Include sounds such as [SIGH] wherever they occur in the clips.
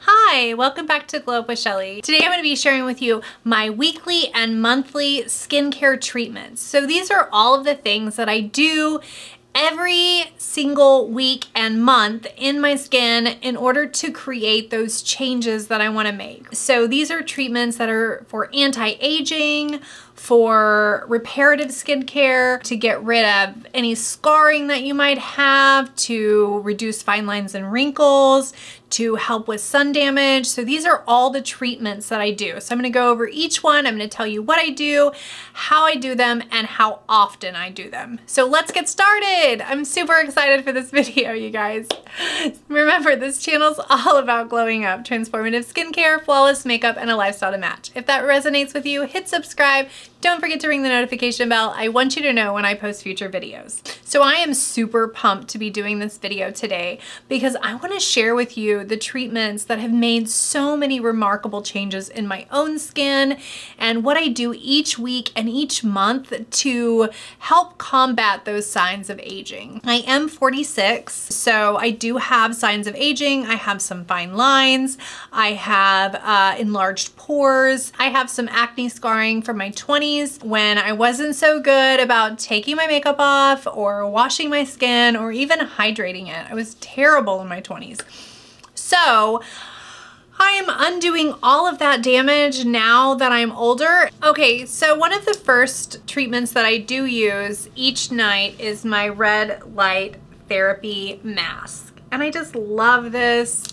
Hi, welcome back to Glow Up with Shelley. Today I'm going to be sharing with you my weekly and monthly skincare treatments. So these are all of the things that I do every single week and month in my skin in order to create those changes that I want to make. So these are treatments that are for anti-aging, for reparative skincare, to get rid of any scarring that you might have, to reduce fine lines and wrinkles, to help with sun damage. So these are all the treatments that I do. So I'm gonna go over each one. I'm gonna tell you what I do, how I do them, and how often I do them. So let's get started. I'm super excited for this [LAUGHS] video, you guys. Remember, this channel is all about glowing up, transformative skincare, flawless makeup, and a lifestyle to match. If that resonates with you, hit subscribe. Don't forget to ring the notification bell. I want you to know when I post future videos. So I am super pumped to be doing this video today because I wanna share with you the treatments that have made so many remarkable changes in my own skin and what I do each week and each month to help combat those signs of aging. I am 46, so I do have signs of aging. I have some fine lines. I have uh, enlarged pores. I have some acne scarring from my 20s when I wasn't so good about taking my makeup off or washing my skin or even hydrating it. I was terrible in my 20s. So I am undoing all of that damage now that I'm older. Okay, so one of the first treatments that I do use each night is my red light therapy mask. And I just love this.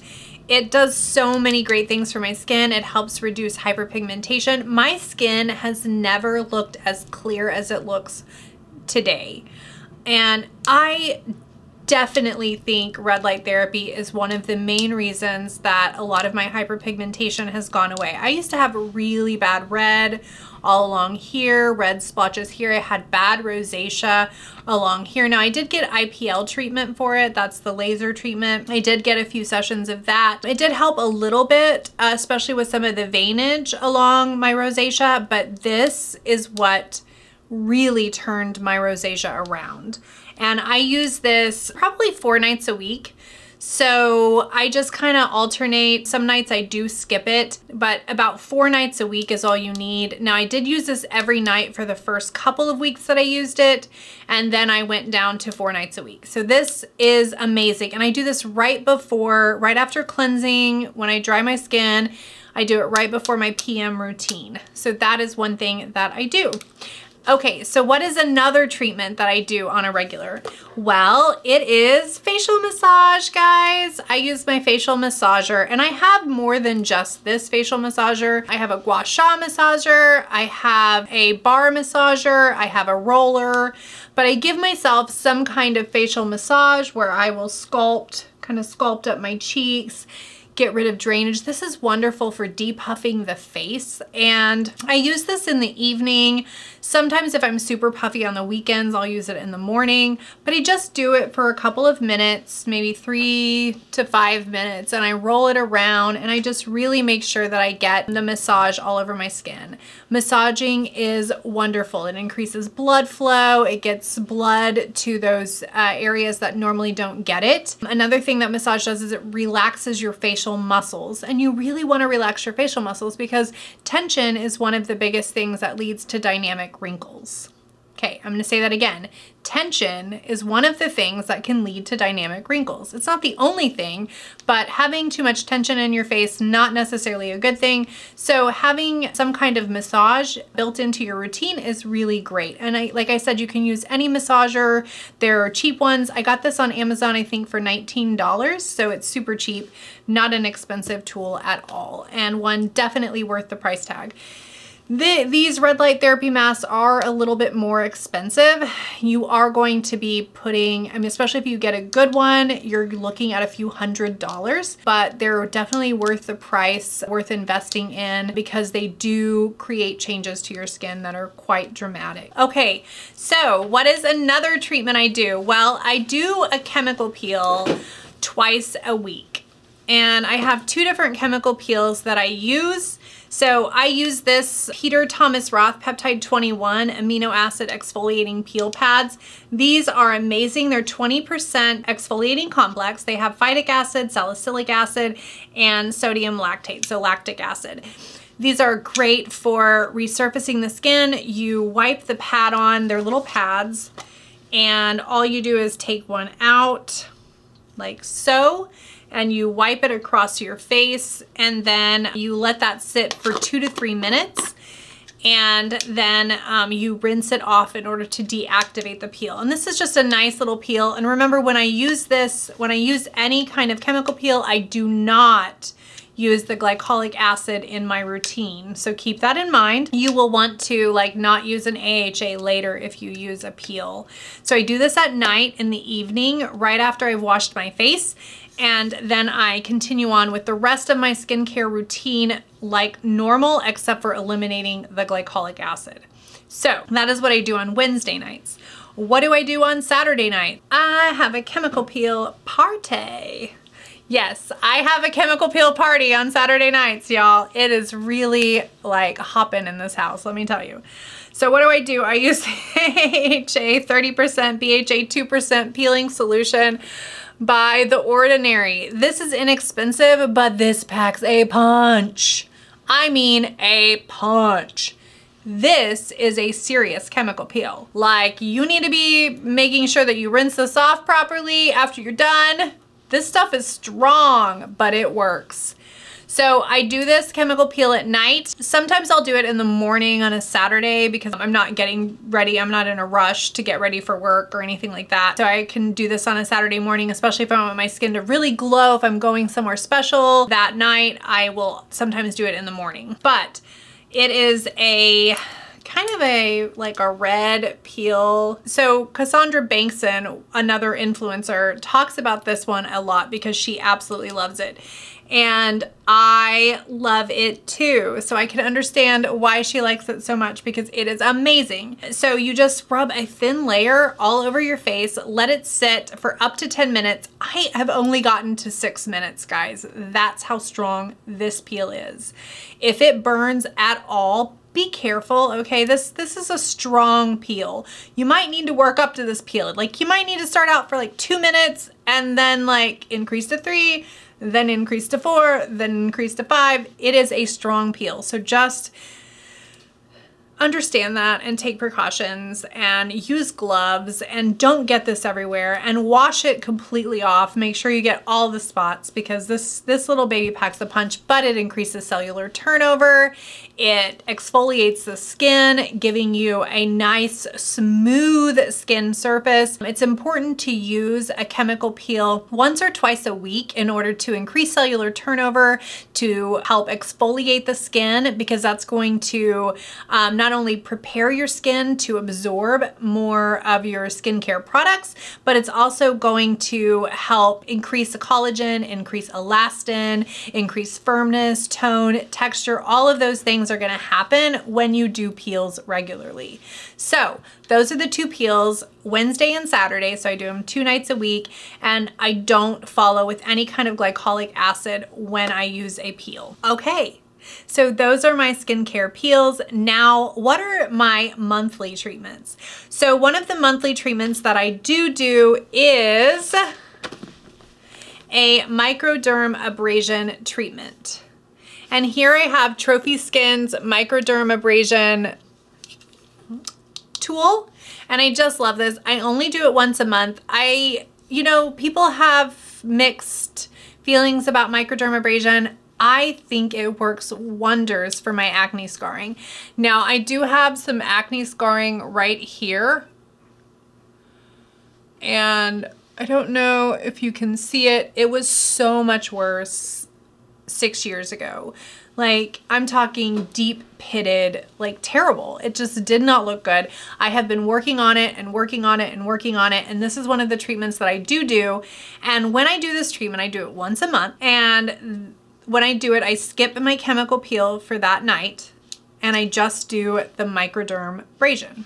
It does so many great things for my skin. It helps reduce hyperpigmentation. My skin has never looked as clear as it looks today. And I definitely think red light therapy is one of the main reasons that a lot of my hyperpigmentation has gone away. I used to have really bad red all along here, red splotches here. I had bad rosacea along here. Now I did get IPL treatment for it. That's the laser treatment. I did get a few sessions of that. It did help a little bit, uh, especially with some of the veinage along my rosacea, but this is what really turned my rosacea around. And I use this probably four nights a week. So I just kind of alternate. Some nights I do skip it, but about four nights a week is all you need. Now I did use this every night for the first couple of weeks that I used it, and then I went down to four nights a week. So this is amazing. And I do this right before, right after cleansing, when I dry my skin, I do it right before my PM routine. So that is one thing that I do. Okay, so what is another treatment that I do on a regular? Well, it is facial massage, guys. I use my facial massager and I have more than just this facial massager. I have a gua sha massager, I have a bar massager, I have a roller, but I give myself some kind of facial massage where I will sculpt, kind of sculpt up my cheeks, get rid of drainage. This is wonderful for depuffing the face. And I use this in the evening. Sometimes if I'm super puffy on the weekends, I'll use it in the morning, but I just do it for a couple of minutes, maybe three to five minutes, and I roll it around and I just really make sure that I get the massage all over my skin. Massaging is wonderful. It increases blood flow. It gets blood to those uh, areas that normally don't get it. Another thing that massage does is it relaxes your facial facial muscles. And you really want to relax your facial muscles because tension is one of the biggest things that leads to dynamic wrinkles. Okay, I'm gonna say that again. Tension is one of the things that can lead to dynamic wrinkles. It's not the only thing, but having too much tension in your face, not necessarily a good thing. So having some kind of massage built into your routine is really great. And I, like I said, you can use any massager. There are cheap ones. I got this on Amazon, I think for $19. So it's super cheap, not an expensive tool at all. And one definitely worth the price tag. The, these red light therapy masks are a little bit more expensive. You are going to be putting, I mean, especially if you get a good one, you're looking at a few hundred dollars, but they're definitely worth the price, worth investing in because they do create changes to your skin that are quite dramatic. Okay, so what is another treatment I do? Well, I do a chemical peel twice a week and I have two different chemical peels that I use So I use this Peter Thomas Roth Peptide 21 amino acid exfoliating peel pads. These are amazing. They're 20% exfoliating complex. They have phytic acid, salicylic acid, and sodium lactate, so lactic acid. These are great for resurfacing the skin. You wipe the pad on, they're little pads, and all you do is take one out like so, and you wipe it across your face, and then you let that sit for two to three minutes and then um, you rinse it off in order to deactivate the peel. And this is just a nice little peel. And remember when I use this, when I use any kind of chemical peel, I do not use the glycolic acid in my routine. So keep that in mind. You will want to like not use an AHA later if you use a peel. So I do this at night in the evening right after I've washed my face and then I continue on with the rest of my skincare routine like normal except for eliminating the glycolic acid. So that is what I do on Wednesday nights. What do I do on Saturday night? I have a chemical peel party. Yes, I have a chemical peel party on Saturday nights, y'all. It is really like hopping in this house, let me tell you. So what do I do? I use AHA 30%, BHA 2% peeling solution by The Ordinary. This is inexpensive, but this packs a punch. I mean a punch this is a serious chemical peel. Like you need to be making sure that you rinse this off properly after you're done. This stuff is strong, but it works. So I do this chemical peel at night. Sometimes I'll do it in the morning on a Saturday because I'm not getting ready. I'm not in a rush to get ready for work or anything like that. So I can do this on a Saturday morning, especially if I want my skin to really glow. If I'm going somewhere special that night, I will sometimes do it in the morning. But it is a kind of a like a red peel. So Cassandra Bankson, another influencer, talks about this one a lot because she absolutely loves it. And I love it too. So I can understand why she likes it so much because it is amazing. So you just rub a thin layer all over your face, let it sit for up to 10 minutes. I have only gotten to six minutes, guys. That's how strong this peel is. If it burns at all, be careful, okay? This this is a strong peel. You might need to work up to this peel. Like you might need to start out for like two minutes and then like increase to three, then increase to four, then increase to five. It is a strong peel. So just understand that and take precautions and use gloves and don't get this everywhere and wash it completely off. Make sure you get all the spots because this, this little baby packs a punch, but it increases cellular turnover. It exfoliates the skin, giving you a nice smooth skin surface. It's important to use a chemical peel once or twice a week in order to increase cellular turnover, to help exfoliate the skin because that's going to um, not only prepare your skin to absorb more of your skincare products, but it's also going to help increase the collagen, increase elastin, increase firmness, tone, texture, all of those things are gonna happen when you do peels regularly. So those are the two peels, Wednesday and Saturday. So I do them two nights a week and I don't follow with any kind of glycolic acid when I use a peel. Okay, so those are my skincare peels. Now, what are my monthly treatments? So one of the monthly treatments that I do do is a microderm abrasion treatment. And here I have Trophy Skin's microderm abrasion tool. And I just love this. I only do it once a month. I, you know, people have mixed feelings about microdermabrasion. I think it works wonders for my acne scarring. Now I do have some acne scarring right here and I don't know if you can see it. It was so much worse six years ago. Like I'm talking deep pitted, like terrible. It just did not look good. I have been working on it and working on it and working on it. And this is one of the treatments that I do do. And when I do this treatment, I do it once a month. And when I do it, I skip my chemical peel for that night and I just do the microderm abrasion.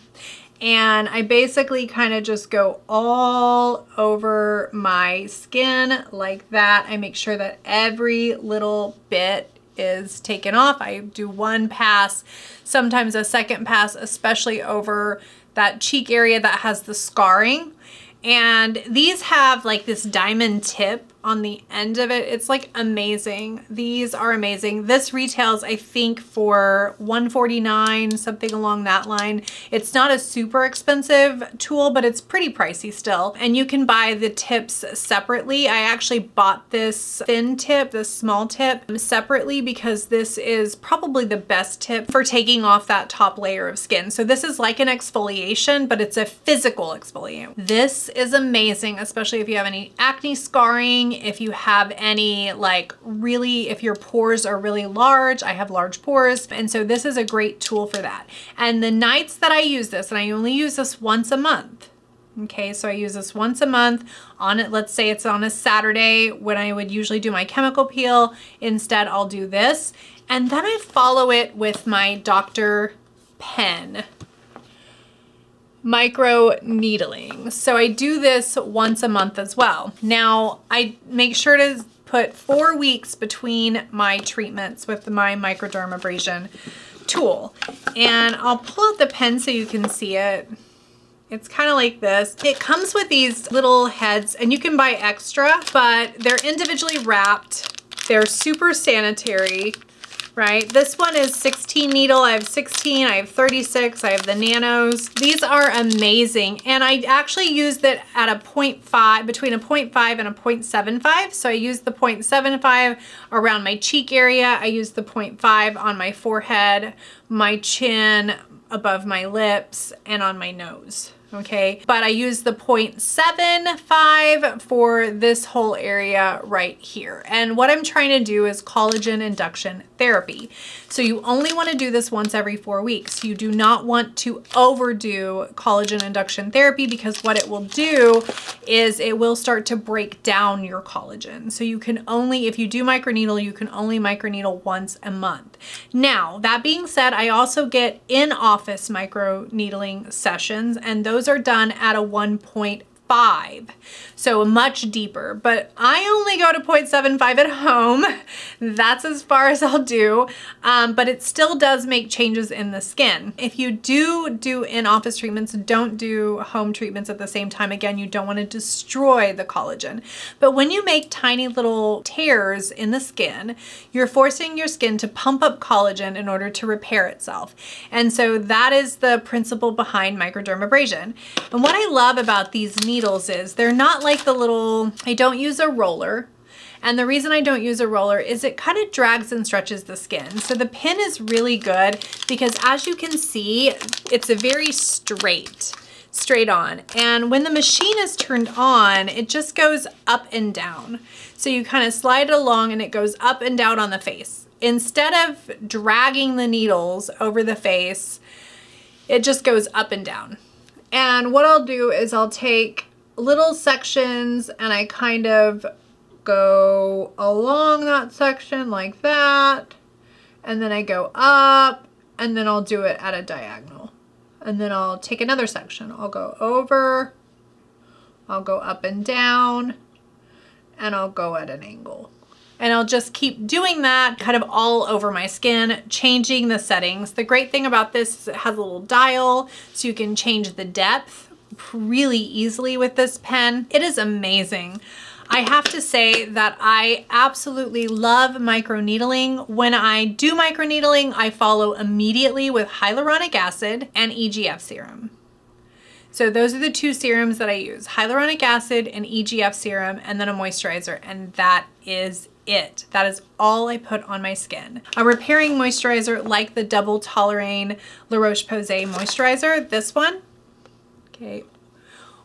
And I basically kind of just go all over my skin like that. I make sure that every little bit is taken off. I do one pass, sometimes a second pass, especially over that cheek area that has the scarring. And these have like this diamond tip on the end of it. It's like amazing. These are amazing. This retails, I think, for 149 something along that line. It's not a super expensive tool, but it's pretty pricey still. And you can buy the tips separately. I actually bought this thin tip, this small tip, separately because this is probably the best tip for taking off that top layer of skin. So this is like an exfoliation, but it's a physical exfoliant. This is amazing, especially if you have any acne scarring if you have any like really, if your pores are really large, I have large pores. And so this is a great tool for that. And the nights that I use this, and I only use this once a month, Okay, so I use this once a month on it. Let's say it's on a Saturday when I would usually do my chemical peel. Instead, I'll do this. And then I follow it with my Dr. Pen micro needling. So I do this once a month as well. Now I make sure to put four weeks between my treatments with my microdermabrasion tool. And I'll pull out the pen so you can see it. It's kind of like this. It comes with these little heads and you can buy extra, but they're individually wrapped. They're super sanitary right? This one is 16 needle. I have 16, I have 36, I have the nanos. These are amazing. And I actually used it at a 0.5, between a 0.5 and a 0.75. So I used the 0.75 around my cheek area. I used the 0.5 on my forehead, my chin, above my lips, and on my nose okay? But I use the 0.75 for this whole area right here. And what I'm trying to do is collagen induction therapy. So you only wanna do this once every four weeks. You do not want to overdo collagen induction therapy because what it will do is it will start to break down your collagen. So you can only, if you do microneedle, you can only microneedle once a month. Now, that being said, I also get in-office microneedling sessions and those are done at a 1.5 five, so much deeper, but I only go to 0.75 at home. [LAUGHS] That's as far as I'll do, um, but it still does make changes in the skin. If you do do in-office treatments, don't do home treatments at the same time. Again, you don't want to destroy the collagen, but when you make tiny little tears in the skin, you're forcing your skin to pump up collagen in order to repair itself. And so that is the principle behind microdermabrasion. And what I love about these needles needles is they're not like the little, I don't use a roller. And the reason I don't use a roller is it kind of drags and stretches the skin. So the pin is really good because as you can see, it's a very straight, straight on. And when the machine is turned on, it just goes up and down. So you kind of slide it along and it goes up and down on the face. Instead of dragging the needles over the face, it just goes up and down. And what I'll do is I'll take little sections and I kind of go along that section like that. And then I go up and then I'll do it at a diagonal. And then I'll take another section. I'll go over, I'll go up and down, and I'll go at an angle. And I'll just keep doing that kind of all over my skin, changing the settings. The great thing about this is it has a little dial so you can change the depth really easily with this pen. It is amazing. I have to say that I absolutely love microneedling. When I do microneedling, I follow immediately with hyaluronic acid and EGF serum. So those are the two serums that I use, hyaluronic acid and EGF serum, and then a moisturizer, and that is it. That is all I put on my skin. A repairing moisturizer like the Double Toleriane La Roche-Posay moisturizer, this one, okay,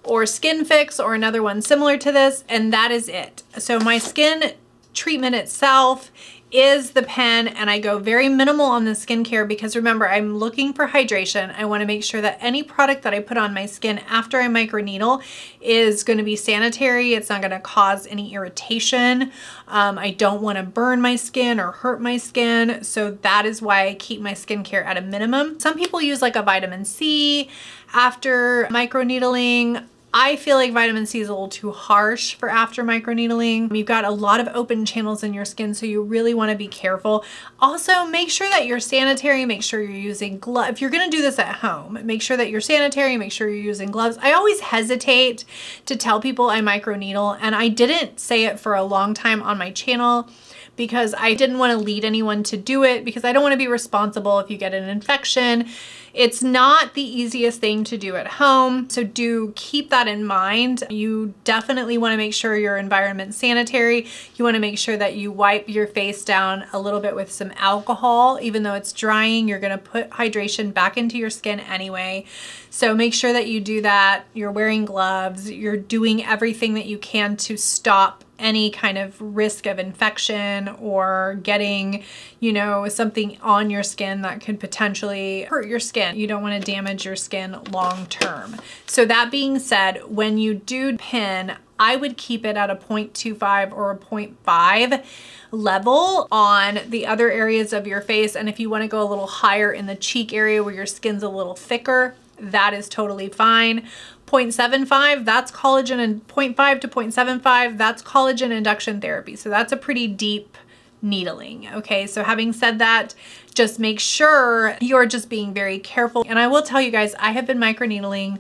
or Skin Fix or another one similar to this, and that is it. So my skin treatment itself is the pen and I go very minimal on the skincare because remember I'm looking for hydration. I want to make sure that any product that I put on my skin after I microneedle is going to be sanitary. It's not going to cause any irritation. Um, I don't want to burn my skin or hurt my skin. So that is why I keep my skincare at a minimum. Some people use like a vitamin C after microneedling. I feel like vitamin C is a little too harsh for after microneedling. You've got a lot of open channels in your skin, so you really wanna be careful. Also, make sure that you're sanitary, make sure you're using gloves. If you're gonna do this at home, make sure that you're sanitary, make sure you're using gloves. I always hesitate to tell people I microneedle, and I didn't say it for a long time on my channel because I didn't want to lead anyone to do it because I don't want to be responsible if you get an infection. It's not the easiest thing to do at home, so do keep that in mind. You definitely want to make sure your environment's sanitary. You want to make sure that you wipe your face down a little bit with some alcohol. Even though it's drying, you're going to put hydration back into your skin anyway. So make sure that you do that. You're wearing gloves. You're doing everything that you can to stop any kind of risk of infection or getting, you know, something on your skin that could potentially hurt your skin. You don't want to damage your skin long term. So that being said, when you do pin, I would keep it at a 0.25 or a 0.5 level on the other areas of your face. And if you want to go a little higher in the cheek area where your skin's a little thicker, that is totally fine. 0.75, that's collagen and 0.5 to 0.75, that's collagen induction therapy. So that's a pretty deep needling. Okay, so having said that, just make sure you're just being very careful. And I will tell you guys, I have been microneedling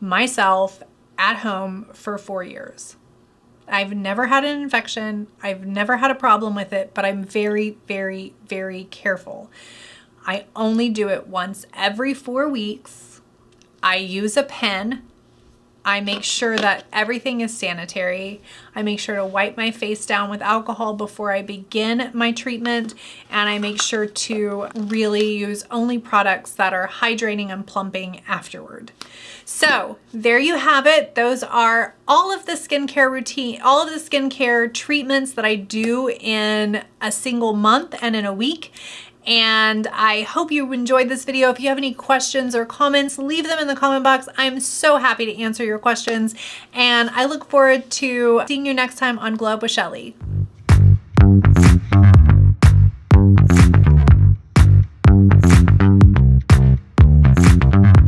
myself at home for four years. I've never had an infection. I've never had a problem with it, but I'm very, very, very careful. I only do it once every four weeks. I use a pen I make sure that everything is sanitary. I make sure to wipe my face down with alcohol before I begin my treatment. And I make sure to really use only products that are hydrating and plumping afterward. So there you have it. Those are all of the skincare routine, all of the skincare treatments that I do in a single month and in a week and I hope you enjoyed this video. If you have any questions or comments, leave them in the comment box. I'm so happy to answer your questions and I look forward to seeing you next time on Glow Up with Shelley.